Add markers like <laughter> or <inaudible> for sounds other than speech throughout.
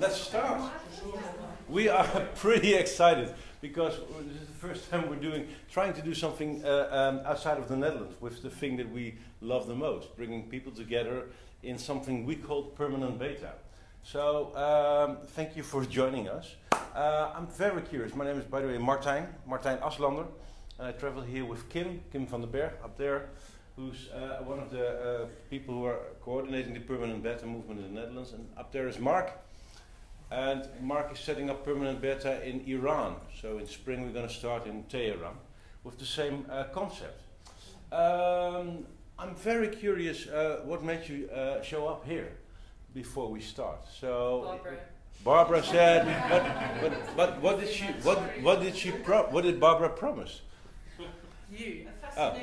let's start. We are <laughs> pretty excited because this is the first time we're doing, trying to do something uh, um, outside of the Netherlands with the thing that we love the most, bringing people together in something we call permanent beta. So um, thank you for joining us. Uh, I'm very curious. My name is, by the way, Martijn, Martijn Aslander, and I travel here with Kim, Kim van den Berg, up there, who's uh, one of the uh, people who are coordinating the permanent beta movement in the Netherlands. And up there is Mark, and Mark is setting up permanent beta in Iran. So in spring we're going to start in Tehran with the same uh, concept. Um, I'm very curious uh, what made you uh, show up here before we start. So Barbara. Barbara said, <laughs> but, but, but what did she what what did she pro- what did Barbara promise? You. Oh. <laughs>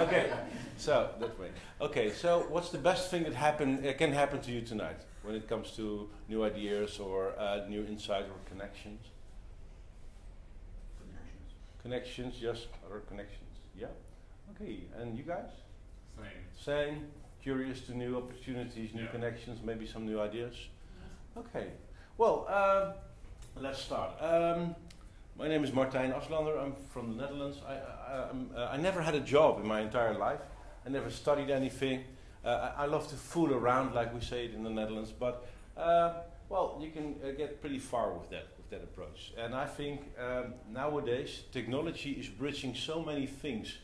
okay, so that way. Okay, so what's the best thing that happen uh, can happen to you tonight when it comes to new ideas or uh, new insights or connections? Connections, yes, other connections. Yeah. Okay, and you guys? Same. Same. Curious to new opportunities, new Yeah. connections, maybe some new ideas. Okay. Well, um, let's start. Um, my name is Martijn Aslander. I'm from the Netherlands. I, I, I'm, uh, I never had a job in my entire life. I never studied anything. Uh, I, love to fool around, like we say it in the Netherlands. But uh, well, you can uh, get pretty far with that with that approach. And I think um, nowadays technology is bridging so many things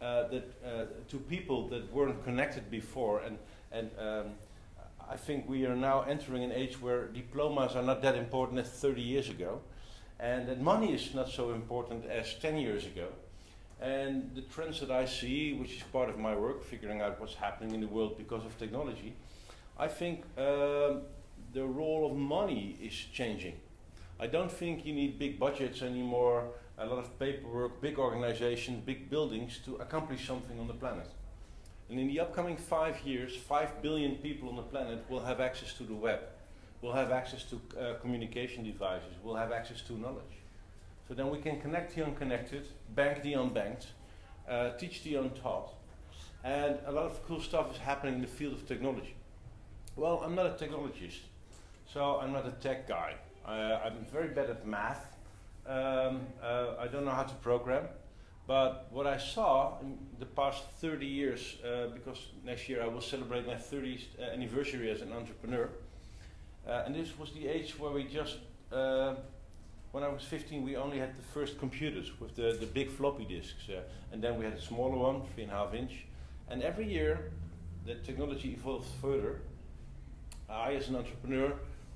uh, that uh, to people that weren't connected before, and and um, I think we are now entering an age where diplomas are not that important as 30 years ago, and that money is not so important as 10 years ago. And the trends that I see, which is part of my work, figuring out what's happening in the world because of technology, I think um, the role of money is changing. I don't think you need big budgets anymore, a lot of paperwork, big organizations, big buildings to accomplish something on the planet. And in the upcoming five years, five billion people on the planet will have access to the web, will have access to uh, communication devices, will have access to knowledge. So then we can connect the unconnected, bank the unbanked, uh, teach the untaught. And a lot of cool stuff is happening in the field of technology. Well, I'm not a technologist, so I'm not a tech guy. Uh, I'm very bad at math. Um, uh, I don't know how to program. But what I saw in the past 30 years, uh, because next year I will celebrate my 30th uh, anniversary as an entrepreneur, uh, and this was the age where we just, uh, when I was 15, we only had the first computers with the, the big floppy disks, uh, and then we had a smaller one, three and a half inch. And every year, the technology evolved further. I, as an entrepreneur,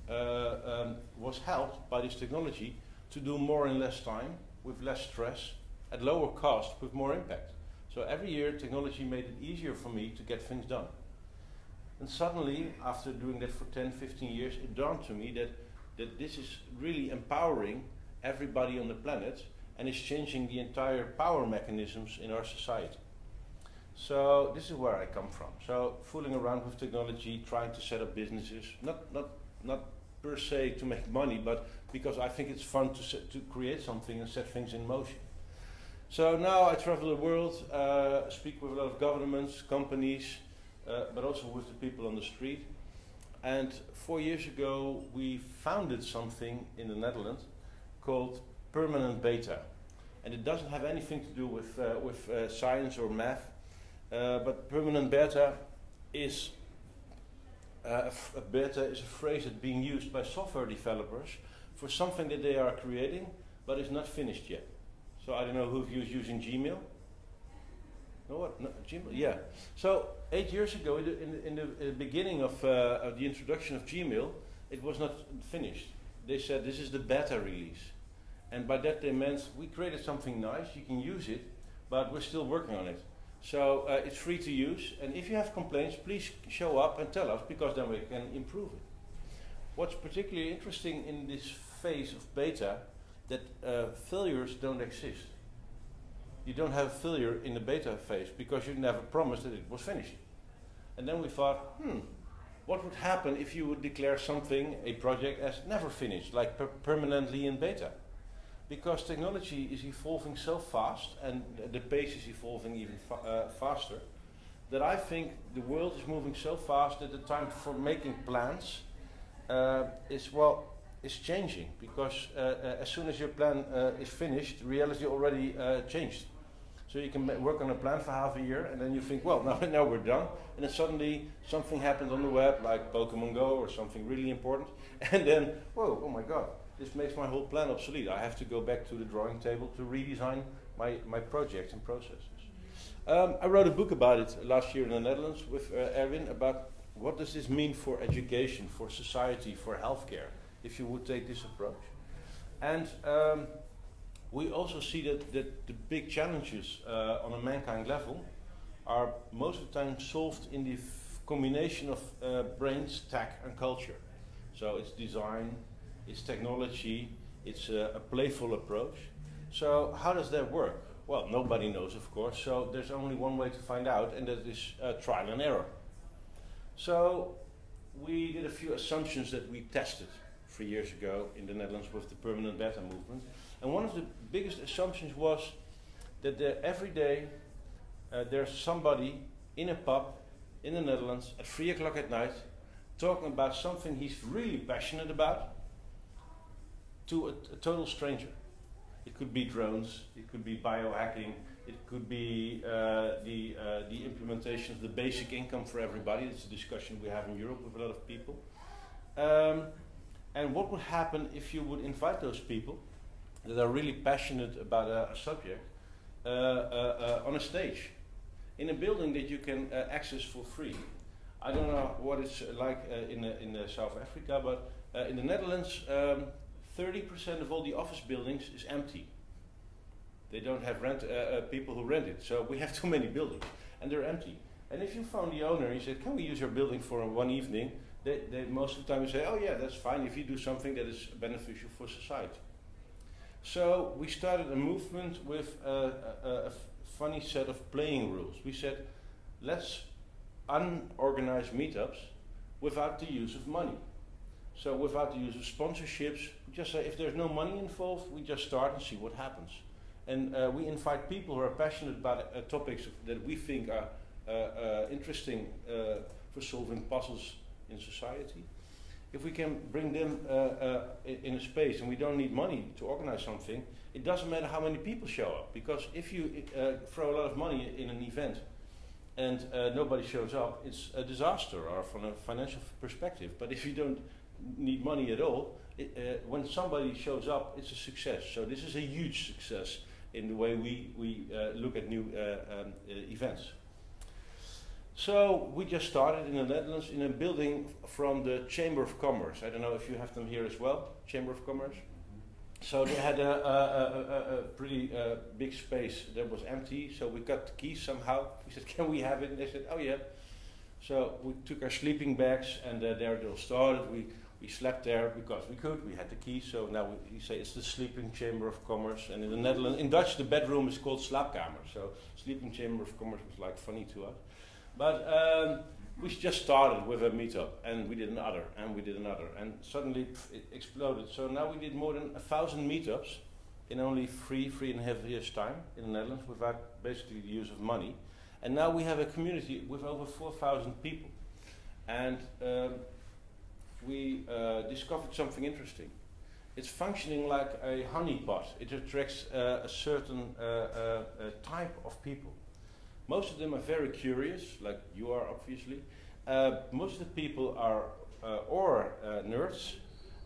uh, um, was helped by this technology to do more in less time, with less stress, at lower cost with more impact. So every year technology made it easier for me to get things done. And suddenly, after doing that for 10, 15 years, it dawned to me that, that this is really empowering everybody on the planet and is changing the entire power mechanisms in our society. So this is where I come from. So fooling around with technology, trying to set up businesses, not, not, not per se to make money, but because I think it's fun to, set, to create something and set things in motion. So now I travel the world, uh, speak with a lot of governments, companies, uh, but also with the people on the street. And four years ago, we founded something in the Netherlands called Permanent Beta. And it doesn't have anything to do with, uh, with uh, science or math, uh, but Permanent Beta is uh, a, a beta is a phrase that's being used by software developers for something that they are creating, but is not finished yet. So I don't know who of you is using Gmail. No, what? No, Gmail? Yeah. So eight years ago, in the, in the, in the, beginning of, uh, of the introduction of Gmail, it was not finished. They said this is the beta release, and by that they meant we created something nice. You can use it, but we're still working on it. So uh, it's free to use, and if you have complaints, please show up and tell us because then we can improve it. What's particularly interesting in this phase of beta that uh, failures don't exist. You don't have failure in the beta phase because you never promised that it was finished. And then we thought, hmm, what would happen if you would declare something, a project, as never finished, like per- permanently in beta? Because technology is evolving so fast and the pace is evolving even fa- uh, faster that I think the world is moving so fast that the time for making plans uh, is well is changing because uh, uh, as soon as your plan uh, is finished, reality already uh, changed. So you can work on a plan for half a year, and then you think, well, <laughs> now, now we're done, and then suddenly something happens on the web, like Pokemon Go or something really important, <laughs> and then, whoa, oh my God, this makes my whole plan obsolete. I have to go back to the drawing table to redesign my, my projects and processes. Um, I wrote a book about it last year in the Netherlands with uh, Erwin about what does this mean for education, for society, for healthcare if you would take this approach. And um, we also see that, that the big challenges uh, on a mankind level are most of the time solved in the combination of uh, brains, tech, and culture. So it's design, it's technology, it's a, a playful approach. So how does that work? Well, nobody knows, of course. So there's only one way to find out, and that is uh, trial and error. So we did a few assumptions that we tested three years ago in the Netherlands with the permanent beta movement. And one of the biggest assumptions was that there, every day uh, there's somebody in a pub in the Netherlands at 3 o'clock at night talking about something he's really passionate about to a, a total stranger. It could be drones, it could be biohacking, it could be uh, the, uh, the implementation of the basic income for everybody. It's a discussion we have in Europe with a lot of people. Um, and what would happen if you would invite those people that are really passionate about a, subject uh, uh, uh, on a stage in a building that you can uh, access for free? I don't know what it's like uh, in, in South Africa, but in the Netherlands, 30% um, of all the office buildings is empty. They don't have rent people who rent it, so we have <laughs> too many buildings, and they're empty. And if you phone the owner, and you said, "Can we use your building for one evening?" they, they most of the time say, oh yeah, that's fine if you do something that is beneficial for society. So we started a movement with a, a, a funny set of playing rules. We said, let's unorganize meetups without the use of money. So without the use of sponsorships, we just say if there's no money involved, we just start and see what happens. And uh, we invite people who are passionate about uh, topics that we think are uh, uh interesting uh, for solving puzzles in society. If we can bring them uh, uh, in a space and we don't need money to organize something, it doesn't matter how many people show up. Because if you uh, throw a lot of money in an event and uh, nobody shows up, it's a disaster or from a financial perspective. But if you don't need money at all, it, uh, when somebody shows up, it's a success. So this is a huge success in the way we, we uh, look at new um, events. So we just started in the Netherlands in a building from the Chamber of Commerce. I don't know if you have them here as well, Chamber of Commerce. So they had a, a, a, a pretty uh, big space that was empty. So we got the keys somehow. <laughs> We said, "Can we have it?" And they said, "Oh yeah." So we took our sleeping bags and uh, there it all started. We we slept there because we could. We had the keys. So now we, we, say it's the sleeping chamber of commerce. And in the Netherlands, in Dutch, the bedroom is called slaapkamer. So sleeping chamber of commerce was like funny to us. But um, we just started with a meetup, and we did another, and we did another, and suddenly it exploded. So now we did more than a thousand meetups in only three, three and a half years' time in the Netherlands without basically the use of money. And now we have a community with over 4,000 people. And um, we uh, discovered something interesting. It's functioning like a honeypot. It attracts uh, a certain uh, uh type of people. Most of them are very curious, like you are obviously. Uh, most of the people are uh, or uh, nerds,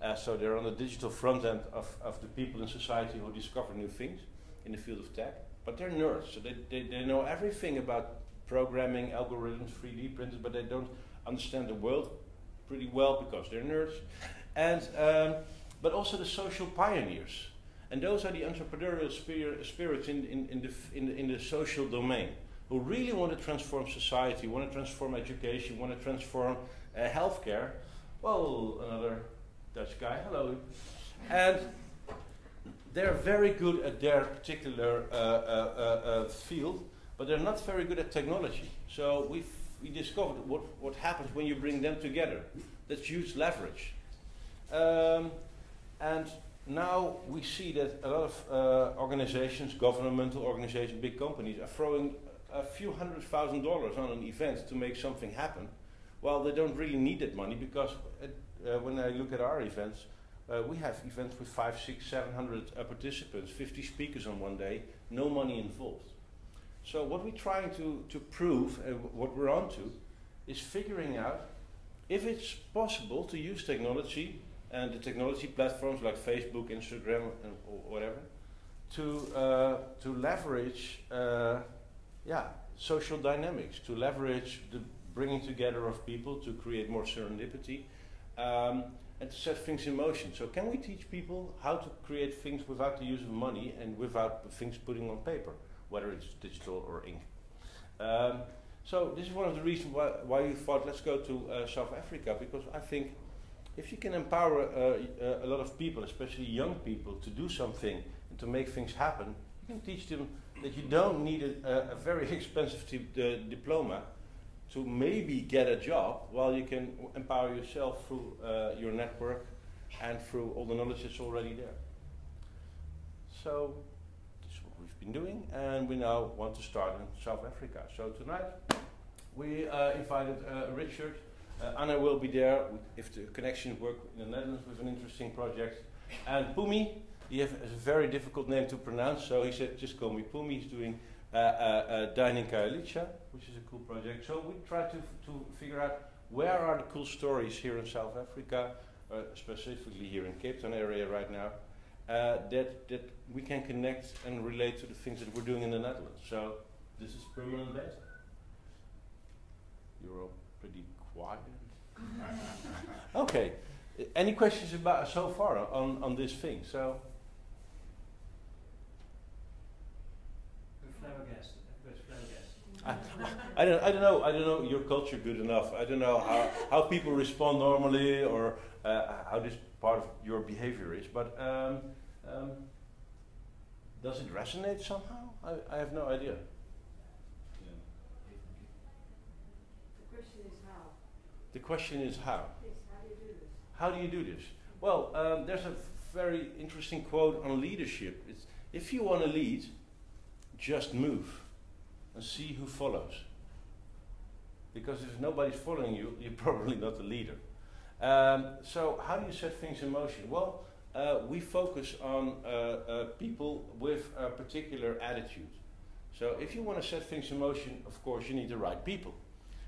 uh, so they're on the digital front end of, of the people in society who discover new things in the field of tech. But they're nerds, so they, they, they know everything about programming, algorithms, 3D printers, but they don't understand the world pretty well because they're nerds. And, um, but also the social pioneers. And those are the entrepreneurial spirits in, in, in, the, in, the, in the social domain who really want to transform society, want to transform education, want to transform uh, healthcare. Well, another Dutch guy, hello. And they're very good at their particular uh, uh, uh, uh field, but they're not very good at technology. So we we discovered what, what happens when you bring them together. That's huge leverage. Um, and now we see that a lot of uh, organizations, governmental organizations, big companies, are throwing a few hundred thousand dollars on an event to make something happen, well, they don't really need that money because it, uh, when I look at our events, uh, we have events with five, six, seven hundred uh, participants, 50 speakers on one day, no money involved. So what we're trying to, to prove, and what we're on to, is figuring out if it's possible to use technology and the technology platforms like Facebook, Instagram, and whatever, to uh, to leverage, uh, yeah, social dynamics, to leverage the bringing together of people to create more serendipity, um, and to set things in motion. So, can we teach people how to create things without the use of money and without things putting on paper, whether it's digital or ink? Um, so, this is one of the reasons why, why we thought let's go to uh, South Africa because I think if you can empower uh, uh, a lot of people, especially young people, to do something and to make things happen, you can teach them that you don't need a, a very <laughs> expensive uh, diploma to maybe get a job, while you can empower yourself through uh, your network and through all the knowledge that's already there. So this is what we've been doing, and we now want to start in South Africa. So tonight we uh, invited uh, Richard uh, Anna will be there if the connections work in the Netherlands with an interesting project. And Pumi, he has a very difficult name to pronounce, so he said just call me Pumi. He's doing uh, uh, uh, Dining Khayelitsha, which is a cool project. So we try to, to figure out where are the cool stories here in South Africa, uh, specifically here in Cape Town area right now, uh, that, that we can connect and relate to the things that we're doing in the Netherlands. So this is permanent beta. You're all pretty quiet. <laughs> okay. Any questions about so far on, on this thing? So. I, I, don't, I don't know. I don't know your culture good enough. I don't know how, how people respond normally or uh, how this part of your behavior is. But um, um, does it resonate somehow? I, I have no idea. The question is how. The question is how How do you do this? Well, um, there's a very interesting quote on leadership. It's, if you want to lead, just move and see who follows. Because if nobody's following you, <laughs> you're probably not the leader. Um, so, how do you set things in motion? Well, uh, we focus on uh, uh, people with a particular attitude. So, if you want to set things in motion, of course, you need the right people.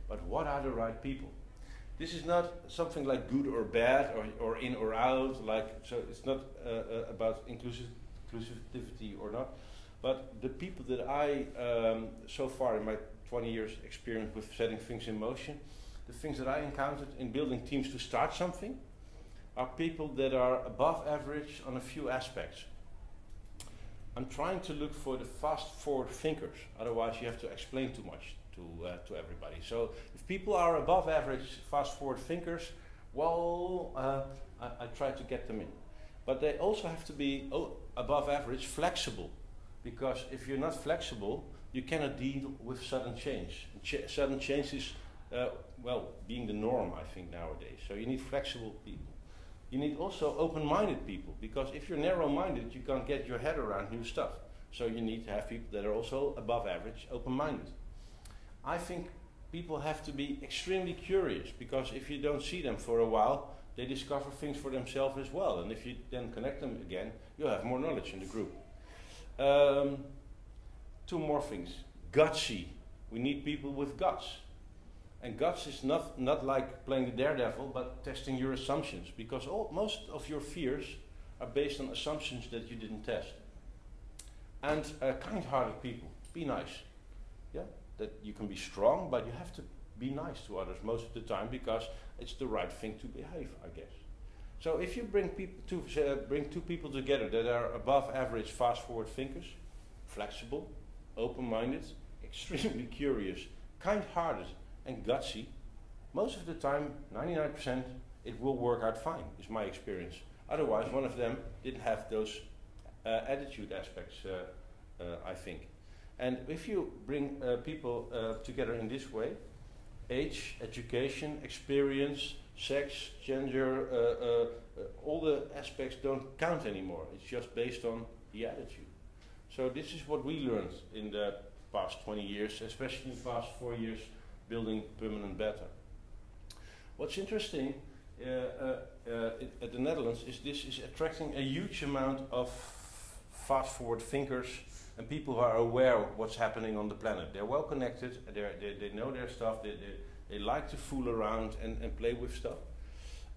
But what are the right people? this is not something like good or bad or, or in or out like so it's not uh, uh, about inclusive inclusivity or not but the people that i um, so far in my 20 years experience with setting things in motion the things that i encountered in building teams to start something are people that are above average on a few aspects i'm trying to look for the fast forward thinkers otherwise you have to explain too much to, uh, to everybody. So if people are above average fast forward thinkers, well, uh, I, I, try to get them in. But they also have to be oh, above average flexible, because if you're not flexible, you cannot deal with sudden change. Ch sudden change is, uh, well, being the norm, I think, nowadays. So you need flexible people. You need also open minded people, because if you're narrow minded, you can't get your head around new stuff. So you need to have people that are also above average, open minded. I think people have to be extremely curious because if you don't see them for a while, they discover things for themselves as well. And if you then connect them again, you'll have more knowledge in the group. Um, two more things. Gutsy. We need people with guts. And guts is not, not like playing the daredevil, but testing your assumptions. Because all, most of your fears are based on assumptions that you didn't test. And uh, kind hearted people. Be nice. Yeah? that you can be strong, but you have to be nice to others most of the time because it's the right thing to behave, I guess. So if you bring to uh, bring two people together that are above average fast forward thinkers, flexible, open-minded, <laughs> extremely curious, kind-hearted, and gutsy, most of the time, 99%, it will work out fine. Is my experience. Otherwise, one of them didn't have those uh, attitude aspects. Uh, uh I think. And if you bring uh, people uh, together in this way, age, education, experience, sex, gender, uh, uh, all the aspects don't count anymore. It's just based on the attitude. So this is what we learned in the past 20 years, especially in the past four years, building permanent beta. What's interesting uh, uh, uh, at the Netherlands is this is attracting a huge amount of fast forward thinkers and people who are aware of what's happening on the planet. They're well connected, they they, know their stuff, they, they, they like to fool around and, and play with stuff.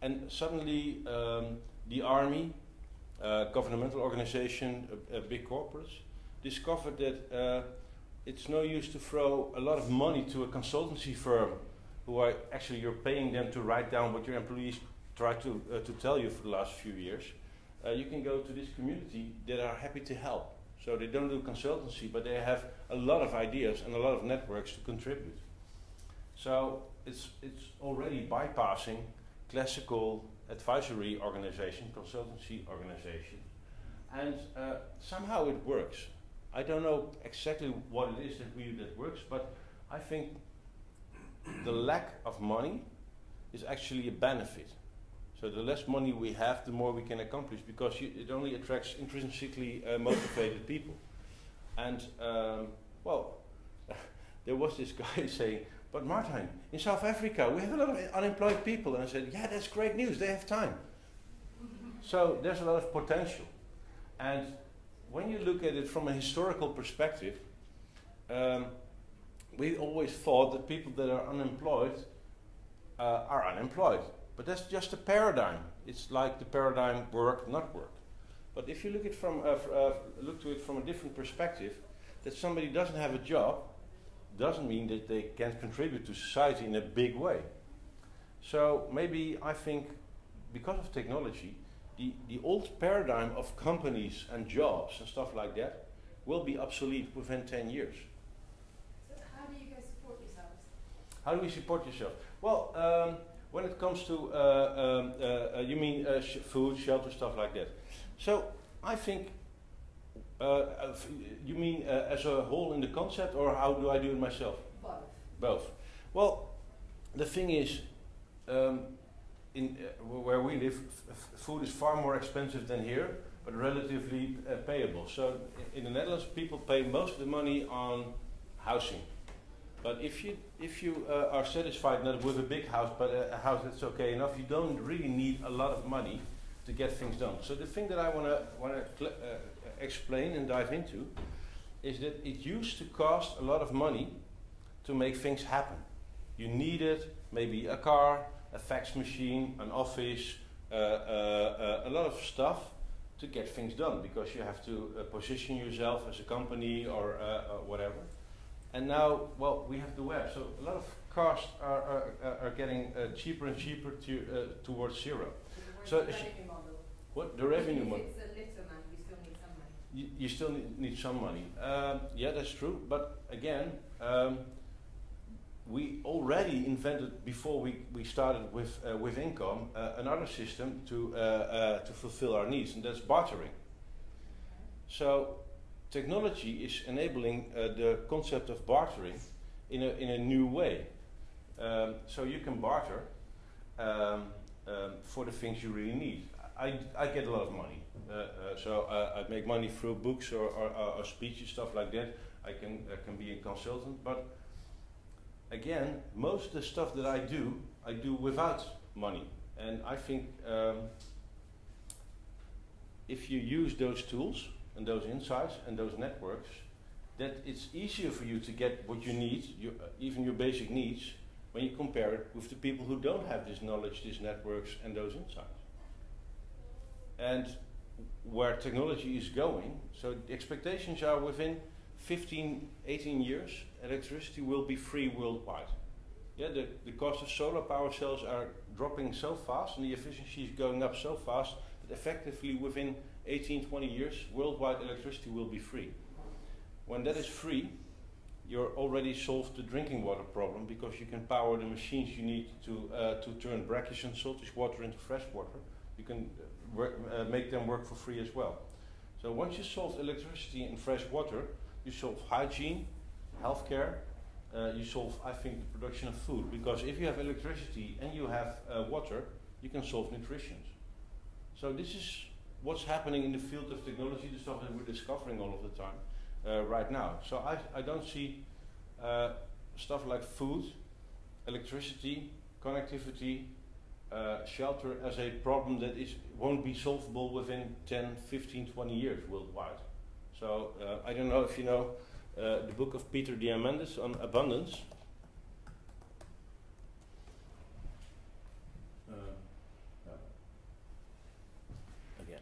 And suddenly, um, the army, uh, governmental organization, uh, uh, big corporates, discovered that uh, it's no use to throw a lot of money to a consultancy firm who are actually you're paying them to write down what your employees try to, uh, to tell you for the last few years. Uh, you can go to this community that are happy to help. So they don't do consultancy, but they have a lot of ideas and a lot of networks to contribute. So it's, it's already bypassing classical advisory organization, consultancy organization. And uh, somehow it works. I don't know exactly what it is that we that works, but I think the lack of money is actually a benefit. So the less money we have, the more we can accomplish because you, it only attracts intrinsically uh, motivated people. And um, well, <laughs> there was this guy <laughs> saying, "But Martin, in South Africa we have a lot of unemployed people," and I said, "Yeah, that's great news. They have time." so there's a lot of potential, and when you look at it from a historical perspective, um, we always thought that people that are unemployed uh, are unemployed. But that's just a paradigm. It's like the paradigm work, not work. But if you look, it from, uh, uh, look to it from a different perspective, that somebody doesn't have a job doesn't mean that they can't contribute to society in a big way. So maybe I think because of technology, the, the old paradigm of companies and jobs and stuff like that will be obsolete within 10 years. So how do you guys support yourselves? How do we support yourself? Well, um, when it comes to, uh, um, uh, uh you mean uh, sh food, shelter, stuff like that. So I think, uh, you mean as a whole in the concept or how do I do it myself? Both. Both. Well, the thing is, um, in uh, where we live, food is far more expensive than here, but relatively uh, payable. So in, the Netherlands, people pay most of the money on housing. But if you if you uh, are satisfied not with a big house, but a, a, house that's okay enough, you don't really need a lot of money to get things done. So the thing that I want to want to uh, explain and dive into is that it used to cost a lot of money to make things happen. You needed maybe a car, a fax machine, an office, uh, uh, uh, a lot of stuff to get things done because you have to position yourself as a company or whatever. And now, well, we have the web, so a lot of costs are, are, are getting cheaper and cheaper to, towards zero. So the revenue model. What the revenue model? It's a little money. You still need some money. Um, yeah, that's true. But again, um, we already invented before we, we started with, uh, with income uh, another system to, uh, uh, to fulfill our needs, and that's bartering. So technology is enabling uh, the concept of bartering in a, in a new way. Um, so you can barter um, um, for the things you really need. I, I get a lot of money. Uh, so I make money through books or, or, or, speeches, stuff like that. I can, I can be a consultant, but again, most of the stuff that I do, I do without money. And I think um, if you use those tools and those insights and those networks, that it's easier for you to get what you need, your, uh, even your basic needs, when you compare it with the people who don't have this knowledge, these networks, and those insights. And where technology is going, so the expectations are within 15, 18 years, electricity will be free worldwide. Yeah, the, the cost of solar power cells are dropping so fast and the efficiency is going up so fast that effectively within 18, 20 years, worldwide electricity will be free. When that is free, you're already solved the drinking water problem because you can power the machines you need to, uh, to turn brackish and saltish water into fresh water. You can uh, work, uh, make them work for free as well. So once you solve electricity and fresh water, you solve hygiene, healthcare, uh, you solve, I think, the production of food. Because if you have electricity and you have uh, water, you can solve nutrition. So this is what's happening in the field of technology, the stuff that we're discovering all of the time. uh, right now. So I, I don't see uh, stuff like food, electricity, connectivity, uh, shelter as a problem that is won't be solvable within 10, 15, 20 years worldwide. So uh, I don't know if you know uh, the book of Peter Diamandis on abundance. Uh, Again.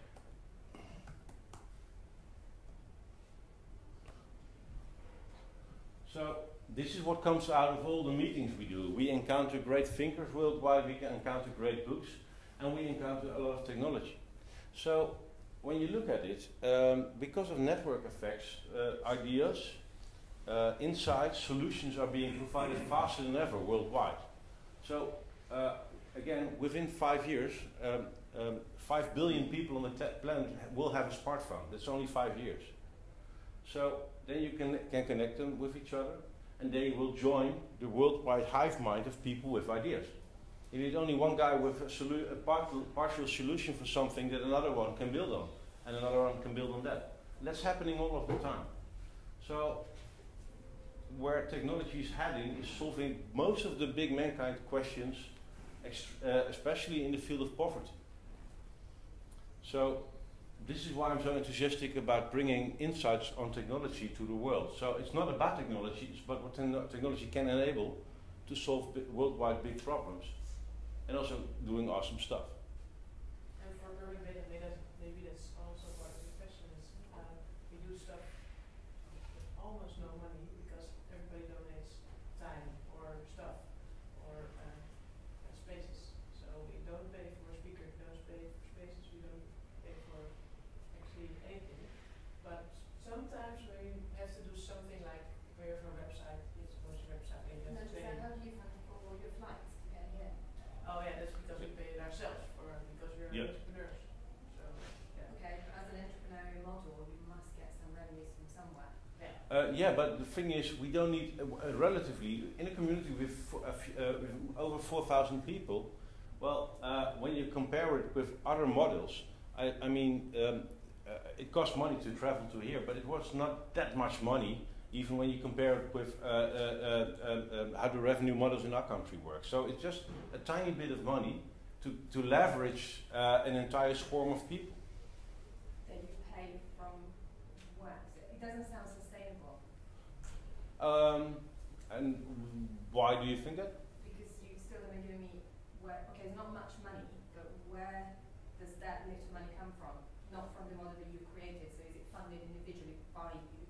So this is what comes out of all the meetings we do. We encounter great thinkers worldwide, we encounter great books, and we encounter a lot of technology. So when you look at it, um, because of network effects, uh, ideas, uh, insights, solutions are being provided faster than ever worldwide. So uh, again, within five years, um, um, five billion people on the planet will have a smartphone. That's only five years. So then you can, can connect them with each other, and they will join the worldwide hive mind of people with ideas. You need only one guy with a, a partial, partial solution for something that another one can build on, and another one can build on that. And that's happening all of the time. So, where technology is heading is solving most of the big mankind questions, uh, especially in the field of poverty. So, this is why I'm so enthusiastic about bringing insights on technology to the world. So, it's not about technology, it's about what technology can enable to solve worldwide big problems and also doing awesome stuff. And for maybe, that, maybe that's also part of the question is uh, we do stuff with almost no money because everybody donates time or stuff or uh, spaces. So we don't pay for speakers, we don't pay for spaces, we don't pay for actually anything. But sometimes we have to do something like we have a website, it's a website, and you have to pay. how do you fund for all your flights to get here? Oh yeah, that's because we pay it ourselves for because we're Yeah. entrepreneurs. So yeah. Okay, but as an entrepreneurial model, you must get some revenues from somewhere. Yeah. Uh, yeah, but the thing is, we don't need uh, uh, relatively in a community with, uh, with over four thousand people. Well, when you compare it with other models, I, I mean, um, it costs money to travel to here, but it was not that much money, even when you compare it with uh, uh, uh, um, um, how the revenue models in our country work. So it's just a tiny bit of money to, to leverage an entire swarm of people. That you pay from where? It doesn't sound Um, and why do you think that? because you still haven't given me where, okay, it's not much money, but where does that little money come from? Not from the model that you created, so is it funded individually by you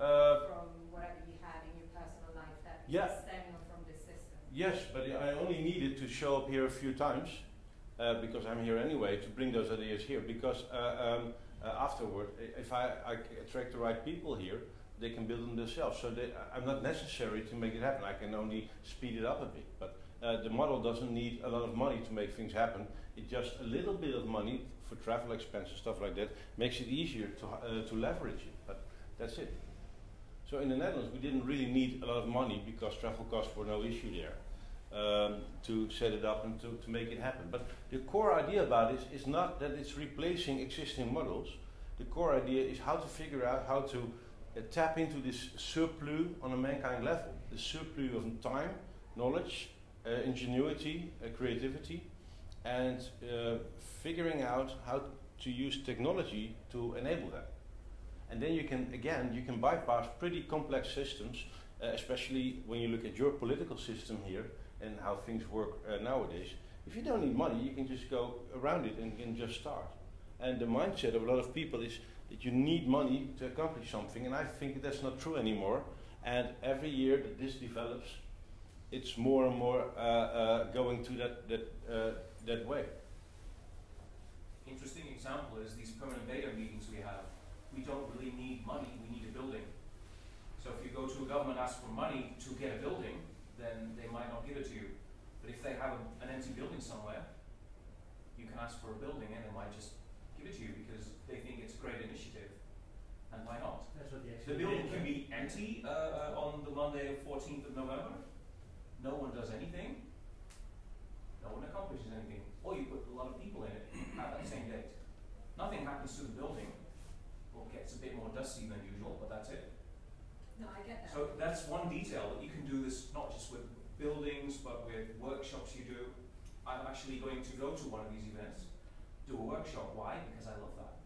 Uh, from whatever you had in your personal life that Yeah. is stemming from this system? yes, but I only needed to show up here a few times uh, because I'm here anyway to bring those ideas here. Because uh, um, uh, afterward, if I, I attract the right people here, they can build them themselves. So they, I'm not necessary to make it happen. I can only speed it up a bit. But uh, the model doesn't need a lot of money to make things happen. It just a little bit of money for travel expenses, stuff like that, makes it easier to uh, to leverage it. But that's it. So in the Netherlands, we didn't really need a lot of money because travel costs were no issue there um, to set it up and to, to make it happen. But the core idea about this is not that it's replacing existing models. The core idea is how to figure out how to tap into this surplus on a mankind level, the surplus of time, knowledge, uh, ingenuity, uh, creativity, and uh, figuring out how to use technology to enable that. And then you can, again, you can bypass pretty complex systems, uh, especially when you look at your political system here and how things work uh, nowadays. If you don't need money, you can just go around it and can just start. And the mindset of a lot of people is that you need money to accomplish something, and I think that's not true anymore. And every year that this develops, it's more and more uh, uh, going to that that uh, that way. Interesting example is these permanent beta meetings we have. We don't really need money, we need a building. So if you go to a government, ask for money to get a building, then they might not give it to you. But if they have a, an empty building somewhere, you can ask for a building and they might just give it to you because they think it's a great initiative. And why not? That's what the The building can be empty uh, uh, on the Monday, of 14th of November. No one does anything. No one accomplishes anything. Or you put a lot of people in it at that same date. Nothing happens to the building, It gets a bit more dusty than usual, but that's it. No, I get that. So that's one detail that you can do this not just with buildings, but with workshops you do. I'm actually going to go to one of these events, do a workshop. Why? Because I love that.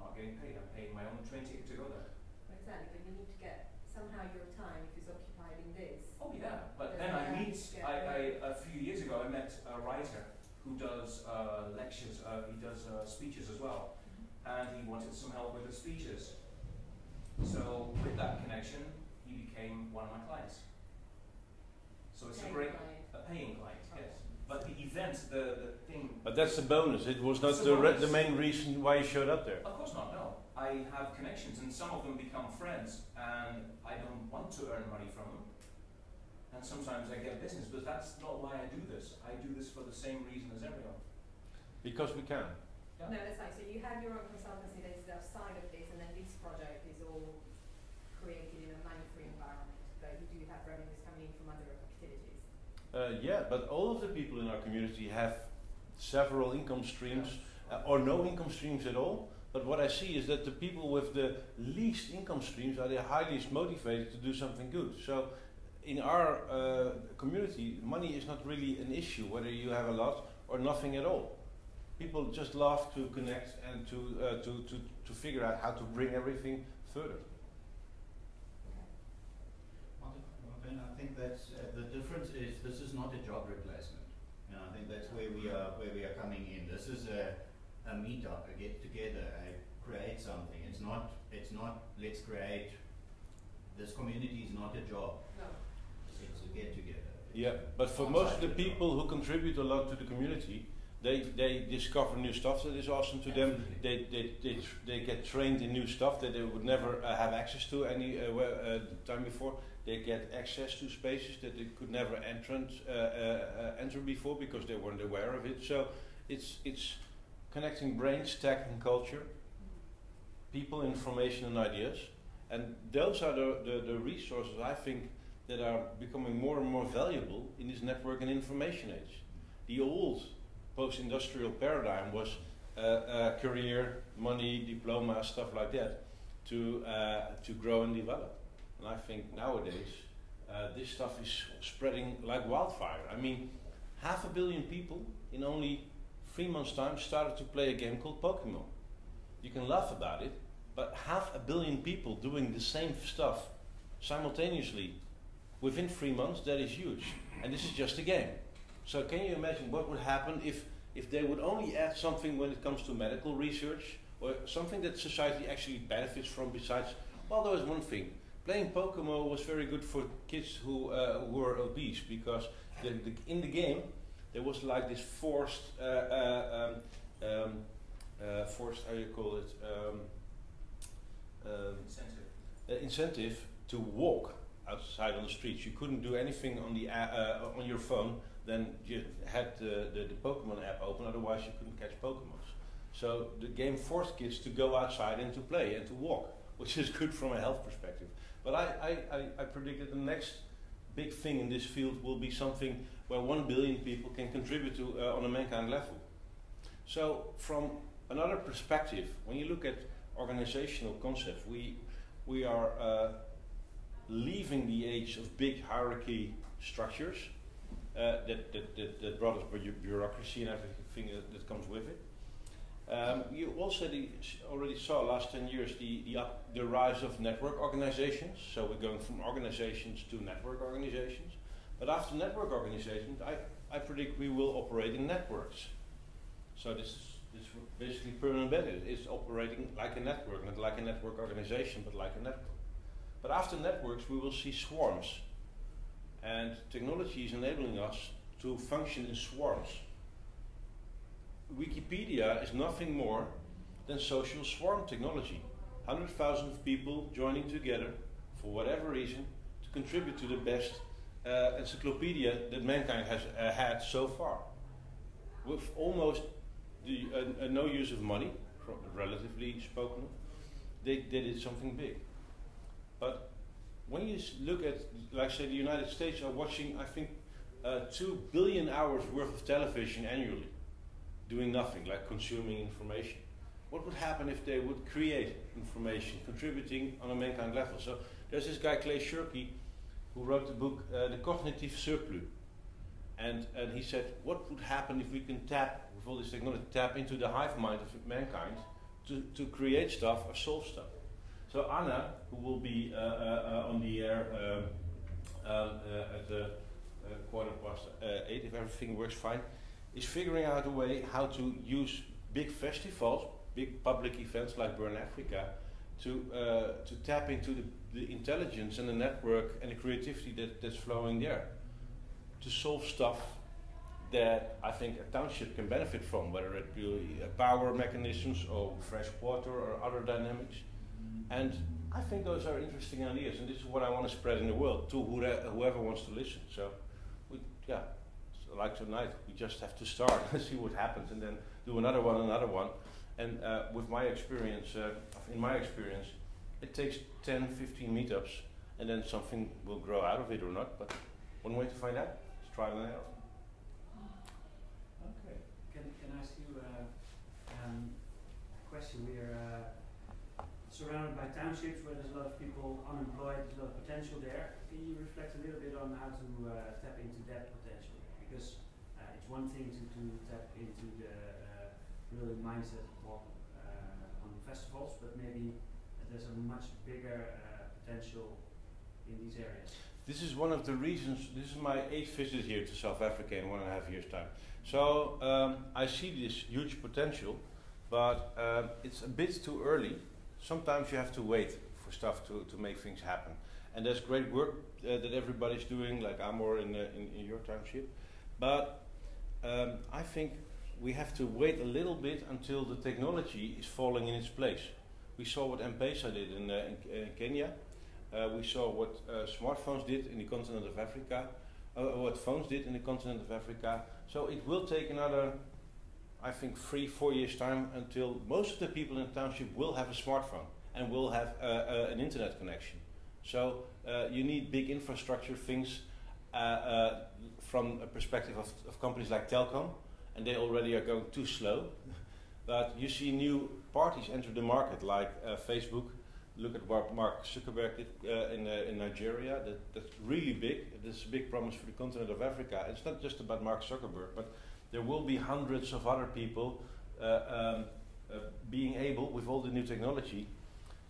Not getting paid. I'm paying my own train ticket to go there. Exactly, but you need to get somehow your time if it's occupied in this. Oh yeah, but Then I meet. I, I, a few years ago I met a writer who does uh, lectures, uh, he does uh, speeches as well, and he wanted some help with the speeches. So with that connection, he became one of my clients. So it's a great, client. a paying client, yes. But the event, the, the thing, But that's the bonus. It was not It's the, re- the main reason why you showed up there. of course not, no. I have connections and some of them become friends and I don't want to earn money from them. And sometimes I get business, but that's not why I do this. I do this for the same reason as everyone. Because we can. Yeah. No, that's fine, so you have your own consultancy that is outside of this, and then this project is all created in a money-free environment, but you do have revenues coming in from other activities. Uh, yeah, but all of the people in our community have several income streams uh, or no income streams at all. But what I see is that the people with the least income streams are the highest motivated to do something good. So in our uh, community, money is not really an issue, whether you have a lot or nothing at all. People just love to connect and to, uh, to, to, to figure out how to bring everything further. Martin, I think that's, uh, the difference is, this is not a job replacement. And I think that's where we are, where we are coming in. This is a, a meet-up, a get-together, a create something. It's not, it's not, let's create, this community is not a job, No. it's a get-together. Yeah, but for most of the people who contribute a lot to the community, they, they discover new stuff that is awesome to them. They, they, they, tr- they get trained in new stuff that they would never uh, have access to any uh, where, uh, time before. They get access to spaces that they could never entrance, uh, uh, uh, enter before because they weren't aware of it. So it's, it's connecting brains, tech, and culture, people, information, and ideas. And those are the, the, the resources I think that are becoming more and more valuable in this network and information age. The old post-industrial paradigm was uh, uh, career, money, diploma, stuff like that, to uh, to grow and develop. And I think nowadays uh, this stuff is spreading like wildfire. I mean, half a billion people in only three months' time started to play a game called Pokemon. You can laugh about it, but half a billion people doing the same stuff simultaneously within three months, that is huge. And this is just a game. So can you imagine what would happen if, if they would only add something when it comes to medical research or something that society actually benefits from besides, well, there was one thing. Playing Pokemon was very good for kids who, uh, were obese because the, the, in the game there was like this forced, uh, uh, um, um, uh, forced, how you call it, um, um, Incentive. uh, incentive to walk outside on the streets. You couldn't do anything on the a- uh, on your phone. Then you had the, the, the Pokemon app open. Otherwise, you couldn't catch Pokemons. So the game forced kids to go outside and to play and to walk, which is good from a health perspective. But I, I, I, I predict that the next big thing in this field will be something where one billion people can contribute to uh, on a mankind level. So from another perspective, when you look at organizational concepts, we we are uh, leaving the age of big hierarchy structures uh, that, that, that, that brought us bureaucracy and everything that, that comes with it. Um, you also already saw last 10 years the, the, up, the rise of network organizations. So we're going from organizations to network organizations. But after network organizations, I, I predict we will operate in networks. So this is this basically permanent embedded. It's operating like a network, not like a network organization, but like a network. But after networks, we will see swarms. And technology is enabling us to function in swarms. Wikipedia is nothing more than social swarm technology. 100,000 people joining together for whatever reason to contribute to the best uh, encyclopedia that mankind has uh, had so far. With almost the, uh, uh, no use of money, relatively spoken, they, they did something big. But when you look at, like say, the United States are watching, I think, uh, two billion hours worth of television annually, doing nothing, like consuming information. what would happen if they would create information contributing on a mankind level? So there's this guy Clay Shirky who wrote the book uh, The Cognitive Surplus. And, and he said, what would happen if we can tap, with all this technology, tap into the hive mind of mankind to, to create stuff or solve stuff? So Anna, who will be uh, uh, uh on the air um, um, uh, at the uh, quarter past eight, if everything works fine, is figuring out a way how to use big festivals, big public events like Burn Africa, to, uh, to tap into the, the intelligence and the network and the creativity that, that's flowing there to solve stuff that I think a township can benefit from, whether it be uh, power mechanisms or fresh water or other dynamics. And I think those are interesting ideas, and this is what I want to spread in the world to whoever wants to listen. So, we, yeah, like tonight, we just have to start <laughs> and see what happens, and then do another one, another one. And uh, with my experience, uh, in my experience, it takes 10, 15 meetups, and then something will grow out of it or not. But one way to find out is trial and error. Okay. Can, can I ask you uh, um, a question? We are uh, surrounded by townships where there's a lot of people unemployed, there's a lot of potential there. Can you reflect a little bit on how to uh, tap into that potential? Because uh, it's one thing to, to tap into the uh, real mindset of uh, on festivals, but maybe there's a much bigger potential in these areas. This is one of the reasons, this is my eighth visit here to South Africa in one and a half years' time. So um, I see this huge potential, but um, it's a bit too early. Sometimes you have to wait for stuff to, to make things happen. And there's great work uh, that everybody's doing, like Amor in, uh, in, in, your township. But um, I think we have to wait a little bit until the technology is falling in its place. We saw what M-Pesa did in, uh, in, in Kenya uh, we saw what uh, smartphones did in the continent of Africa, uh, what phones did in the continent of Africa. So it will take another, I think, three, four years' time until most of the people in the township will have a smartphone and will have uh, uh, an internet connection. So uh, you need big infrastructure things from a perspective of, of companies like Telkom, and they already are going too slow. <laughs> but you see new parties enter the market like Facebook look at what Mark Zuckerberg did uh, in, uh, in Nigeria, that, that's really big. It's a big promise for the continent of Africa. It's not just about Mark Zuckerberg, but there will be hundreds of other people uh, um, uh, being able, with all the new technology,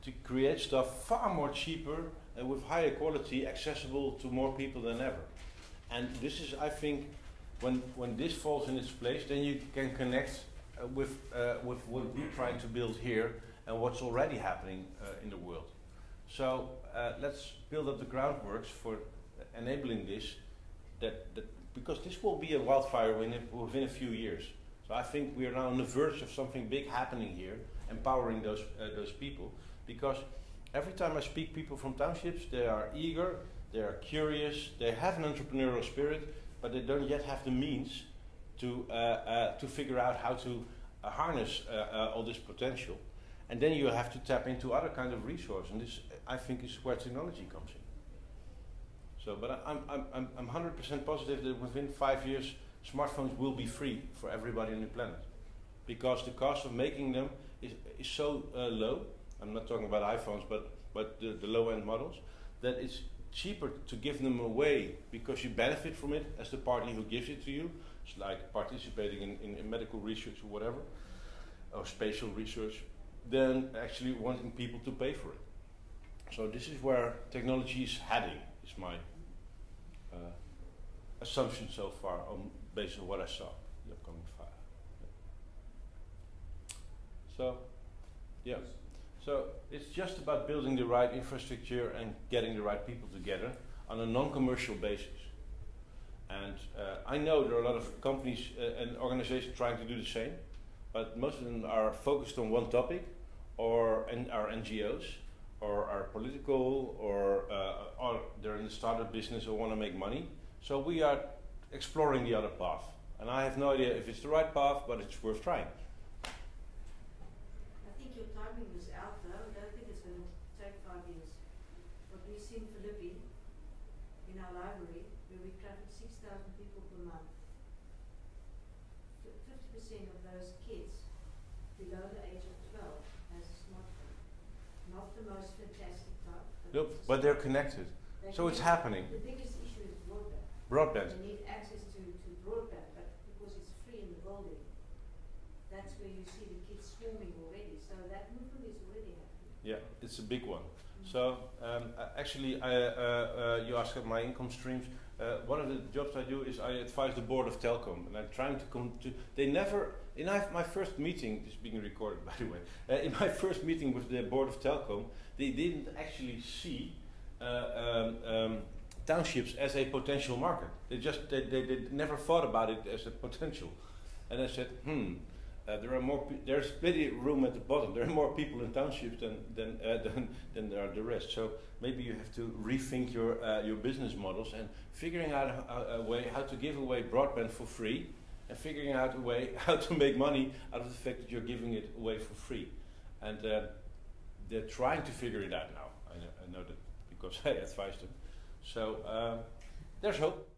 to create stuff far more cheaper and with higher quality, accessible to more people than ever. And this is, I think, when, when this falls in its place, then you can connect uh, with, uh, with what we're trying to build here and what's already happening uh, in the world. So uh, let's build up the groundworks for enabling this, that, that because this will be a wildfire within, within a few years. So I think we are now on the verge of something big happening here, empowering those uh, those people. Because every time I speak people from townships, they are eager, they are curious, they have an entrepreneurial spirit, but they don't yet have the means to uh, uh, to figure out how to uh, harness uh, all this potential. And then you have to tap into other kind of resource, and this I think is where technology comes in. So, but I'm I'm I'm I'm 100% positive that within five years, smartphones will be free for everybody on the planet, because the cost of making them is is so uh, low. I'm not talking about iPhones, but but the, the low end models that it's cheaper to give them away because you benefit from it as the party who gives it to you. It's like participating in, in, in medical research or whatever, or spatial research than actually wanting people to pay for it. So this is where technology is heading, is my uh, assumption so far on based on what I saw the upcoming file. So, yeah. So it's just about building the right infrastructure and getting the right people together on a non-commercial basis. And uh, I know there are a lot of companies uh, and organizations trying to do the same but most of them are focused on one topic, or are NGOs, or are political, or, uh, or they're in the startup business or want to make money. So we are exploring the other path. And I have no idea if it's the right path, but it's worth trying. I think your timing was out though. I don't think it's going to take five years. What we see in Philippi, in our library, where we traffic 6,000 people per month, 50% of those kids below the age of 12 not the most fantastic type. No, it's but they're connected. they So it's happening. The biggest issue is broadband. Broadband. They need access to, to broadband, but because it's free in the building, that's where you see the kids swarming already. So that movement is already happening. Yeah, it's a big one. So um, uh, actually, I, uh, uh, you asked about my income streams. Uh, one of the jobs I do is I advise the board of Telkom, and I'm trying to come to. They never. In I- my first meeting, this is being recorded <laughs> by the way. Uh, in my <laughs> first meeting with the board of Telkom, they didn't actually see uh, um, um, townships as a potential market. They just they, they, they never thought about it as a potential. And I said, hmm, uh, there are more. There's plenty of room at the bottom. <laughs> There are more people in townships than than uh, <laughs> than, than there are the rest. So maybe you have to rethink your uh, your business models and figuring out a, a way how to give away broadband for free, and figuring out a way <laughs> how to make money out of the fact that you're giving it away for free. And uh, they're trying to figure it out now. I know, I know that because I advised them. So uh, there's hope.